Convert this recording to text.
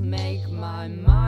make my mind.